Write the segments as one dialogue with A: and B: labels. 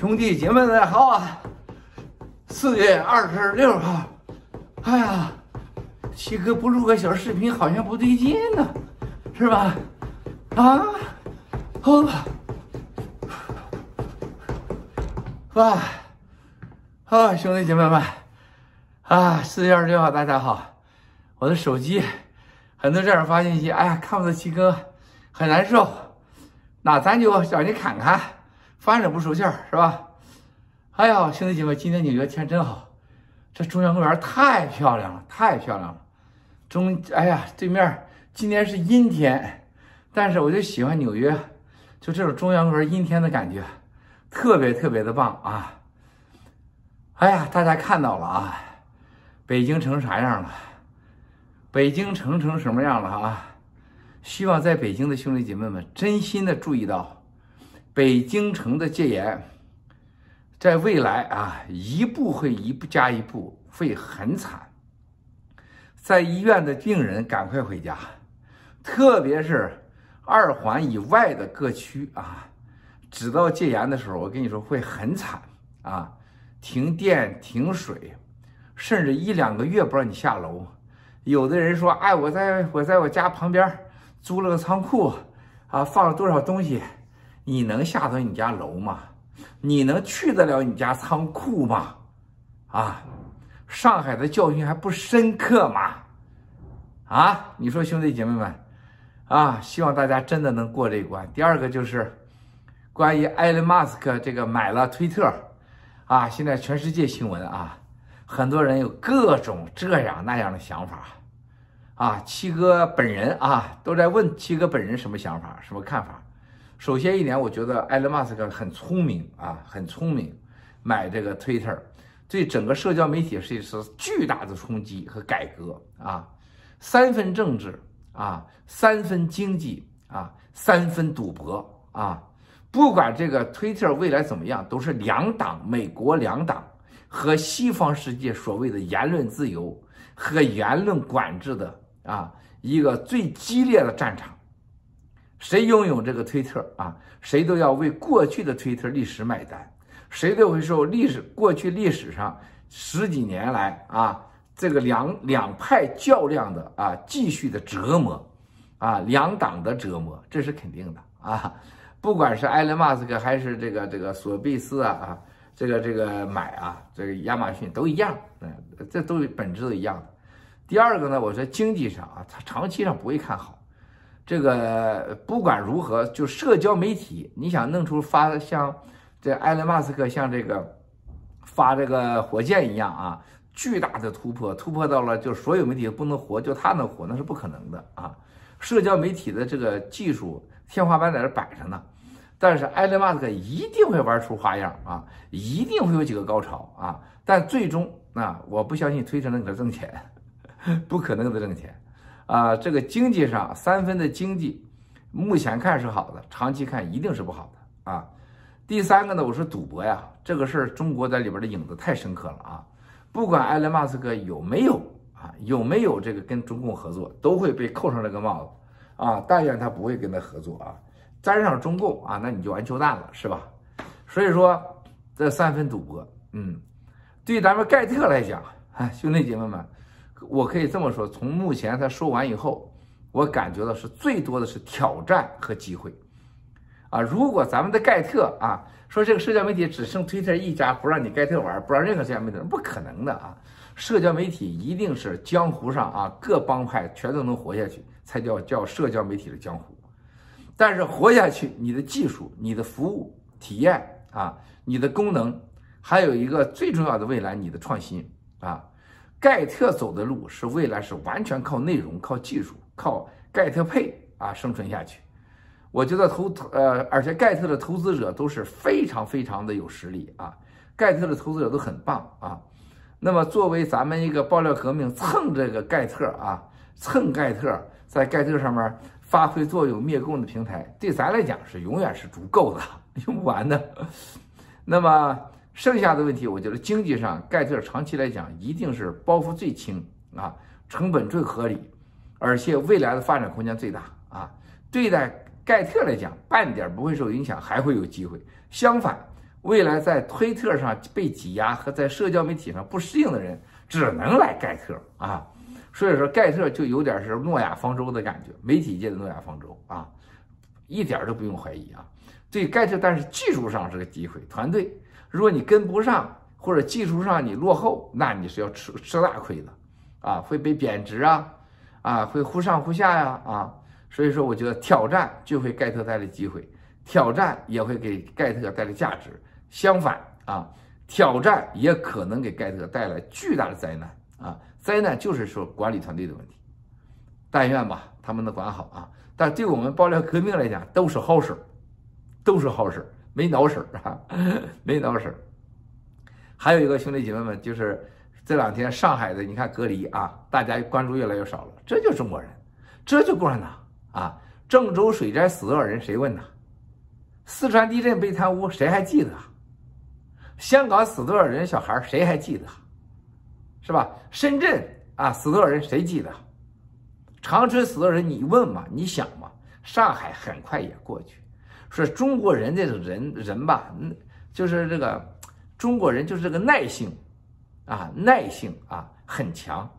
A: 兄弟姐妹们好啊！四月二十六号，哎呀，七哥不录个小视频好像不对劲呢，是吧？啊，好，哇，啊，兄弟姐妹们，啊，四月二十六号大家好，我的手机很多战友发信息，哎呀，看不到七哥很难受，那咱就叫你看看。反正不收钱是吧？哎呀，兄弟姐妹，今天纽约天真好，这中央公园太漂亮了，太漂亮了。中，哎呀，对面今天是阴天，但是我就喜欢纽约，就这种中央公园阴天的感觉，特别特别的棒啊！哎呀，大家看到了啊，北京成啥样了？北京城成什么样了啊？希望在北京的兄弟姐妹们真心的注意到。北京城的戒严，在未来啊，一步会一步加一步，会很惨。在医院的病人赶快回家，特别是二环以外的各区啊，直到戒严的时候，我跟你说会很惨啊，停电、停水，甚至一两个月不让你下楼。有的人说，哎，我在我在我家旁边租了个仓库啊，放了多少东西。你能下到你家楼吗？你能去得了你家仓库吗？啊，上海的教训还不深刻吗？啊，你说兄弟姐妹们，啊，希望大家真的能过这一关。第二个就是关于埃隆·马斯克这个买了推特，啊，现在全世界新闻啊，很多人有各种这样那样的想法，啊，七哥本人啊都在问七哥本人什么想法，什么看法。首先一点，我觉得埃隆·马斯克很聪明啊，很聪明，买这个 Twitter，对整个社交媒体是一次巨大的冲击和改革啊。三分政治啊，三分经济啊，三分赌博啊。不管这个 Twitter 未来怎么样，都是两党，美国两党和西方世界所谓的言论自由和言论管制的啊一个最激烈的战场。谁拥有这个推特啊？谁都要为过去的推特历史买单，谁都会受历史过去历史上十几年来啊这个两两派较量的啊继续的折磨，啊两党的折磨，这是肯定的啊。不管是埃隆·马斯克还是这个这个索贝斯啊啊，这个这个买啊这个亚马逊都一样，嗯，这都本质都一样的。第二个呢，我说经济上啊，它长期上不会看好。这个不管如何，就社交媒体，你想弄出发像这埃隆·马斯克像这个发这个火箭一样啊，巨大的突破，突破到了就所有媒体不能活，就他能活，那是不可能的啊！社交媒体的这个技术天花板在这摆着呢，但是埃隆·马斯克一定会玩出花样啊，一定会有几个高潮啊！但最终啊，我不相信推特能给他挣钱，不可能给他挣钱。啊，这个经济上三分的经济，目前看是好的，长期看一定是不好的啊。第三个呢，我说赌博呀，这个事儿中国在里边的影子太深刻了啊。不管埃隆·马斯克有没有啊，有没有这个跟中共合作，都会被扣上这个帽子啊。但愿他不会跟他合作啊，沾上中共啊，那你就完球蛋了，是吧？所以说这三分赌博，嗯，对咱们盖特来讲，啊，兄弟姐妹们。我可以这么说，从目前他说完以后，我感觉到是最多的是挑战和机会，啊，如果咱们的盖特啊说这个社交媒体只剩推特一家不让你盖特玩，不让任何社交媒体，不可能的啊，社交媒体一定是江湖上啊各帮派全都能活下去，才叫叫社交媒体的江湖。但是活下去，你的技术、你的服务体验啊、你的功能，还有一个最重要的未来，你的创新啊。盖特走的路是未来是完全靠内容、靠技术、靠盖特配啊生存下去。我觉得投呃，而且盖特的投资者都是非常非常的有实力啊，盖特的投资者都很棒啊。那么作为咱们一个爆料革命蹭这个盖特啊，蹭盖特在盖特上面发挥作用灭共的平台，对咱来讲是永远是足够的，用不完的。那么。剩下的问题，我觉得经济上盖特长期来讲一定是包袱最轻啊，成本最合理，而且未来的发展空间最大啊。对待盖特来讲，半点不会受影响，还会有机会。相反，未来在推特上被挤压和在社交媒体上不适应的人，只能来盖特啊。所以说，盖特就有点是诺亚方舟的感觉，媒体界的诺亚方舟啊，一点都不用怀疑啊。对盖特，但是技术上是个机会，团队，如果你跟不上或者技术上你落后，那你是要吃吃大亏的啊，会被贬值啊，啊，会忽上忽下呀啊。所以说，我觉得挑战就会盖特带来机会，挑战也会给盖特带来价值。相反啊，挑战也可能给盖特带来巨大的灾难啊！灾难就是说管理团队的问题。但愿吧，他们能管好啊！但对我们爆料革命来讲，都是好事都是好事没孬事啊，没孬事还有一个兄弟姐妹们，就是这两天上海的，你看隔离啊，大家关注越来越少了。这就是中国人，这就共产党啊！郑州水灾死多少人？谁问呐？四川地震被贪污，谁还记得？香港死多少人？小孩谁还记得？是吧？深圳啊，死多少人？谁记得？长春死的人？你问嘛？你想嘛？上海很快也过去。说中国人这种人人吧，嗯，就是这个中国人就是这个耐性啊，耐性啊很强，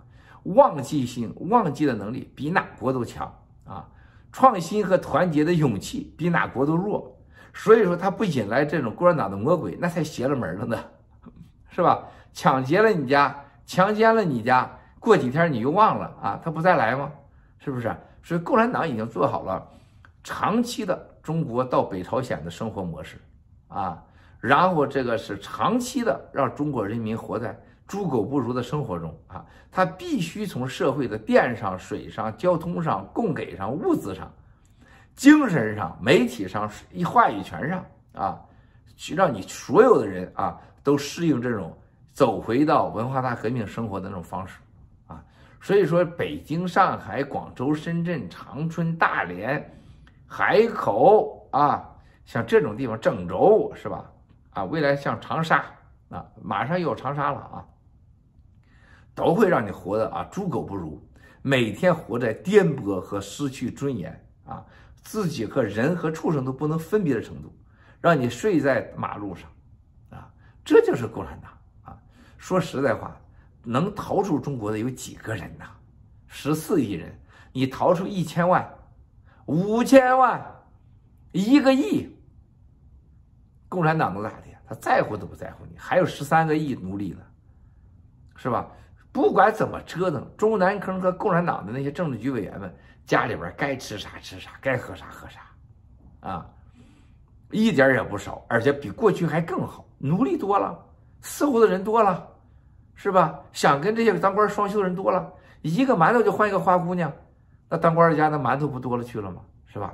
A: 忘记性、忘记的能力比哪国都强啊，创新和团结的勇气比哪国都弱。所以说，他不引来这种共产党的魔鬼，那才邪了门了呢，是吧？抢劫了你家，强奸了你家，过几天你又忘了啊？他不再来吗？是不是？所以共产党已经做好了长期的中国到北朝鲜的生活模式啊，然后这个是长期的让中国人民活在猪狗不如的生活中啊，他必须从社会的电上、水上、交通上、供给上、物资上。精神上、媒体上、一话语权上啊，去让你所有的人啊都适应这种走回到文化大革命生活的那种方式。所以说，北京、上海、广州、深圳、长春、大连、海口啊，像这种地方，郑州是吧？啊，未来像长沙啊，马上又要长沙了啊，都会让你活得啊猪狗不如，每天活在颠簸和失去尊严啊。自己和人和畜生都不能分别的程度，让你睡在马路上，啊，这就是共产党啊！说实在话，能逃出中国的有几个人呐？十四亿人，你逃出一千万、五千万、一个亿，共产党能咋的？他在乎都不在乎你，还有十三个亿奴隶呢，是吧？不管怎么折腾，中南坑和共产党的那些政治局委员们。家里边该吃啥吃啥，该喝啥喝啥，啊，一点也不少，而且比过去还更好。奴隶多了，伺候的人多了，是吧？想跟这些当官双休的人多了，一个馒头就换一个花姑娘，那当官的家那馒头不多了去了吗？是吧？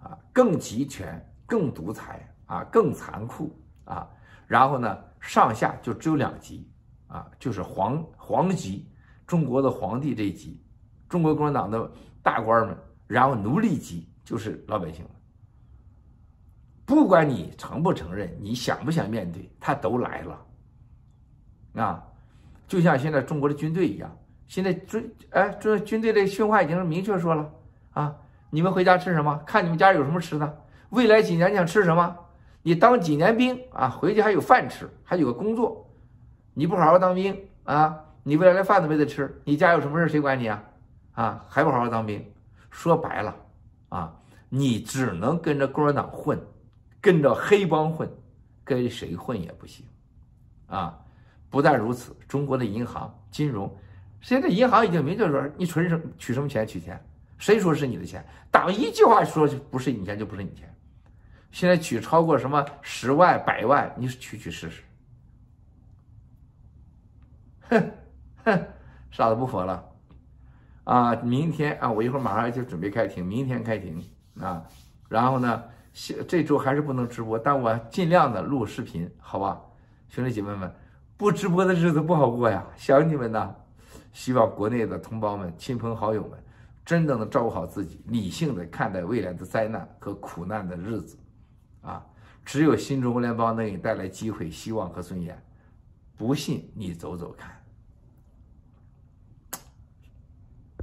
A: 啊，更集权，更独裁啊，更残酷啊。然后呢，上下就只有两级啊，就是皇皇级，中国的皇帝这一级，中国共产党的。大官们，然后奴隶级就是老百姓。不管你承不承认，你想不想面对，他都来了。啊，就像现在中国的军队一样，现在军哎，这军队的训话已经明确说了啊，你们回家吃什么？看你们家有什么吃的。未来几年你想吃什么？你当几年兵啊？回去还有饭吃，还有个工作。你不好好当兵啊，你未来连饭都没得吃。你家有什么事谁管你啊？啊，还不好好当兵？说白了，啊，你只能跟着共产党混，跟着黑帮混，跟谁混也不行，啊！不但如此，中国的银行、金融，现在银行已经明确说，你存什取什么钱取钱，谁说是你的钱？党一句话说不是你钱就不是你钱。现在取超过什么十万、百万，你取取试试。哼哼，傻子不服了。啊，明天啊，我一会儿马上就准备开庭，明天开庭啊。然后呢，这周还是不能直播，但我尽量的录视频，好吧，兄弟姐妹们，不直播的日子不好过呀，想你们呢。希望国内的同胞们、亲朋好友们，真的能照顾好自己，理性的看待未来的灾难和苦难的日子，啊，只有新中国联邦能给你带来机会、希望和尊严。不信你走走看。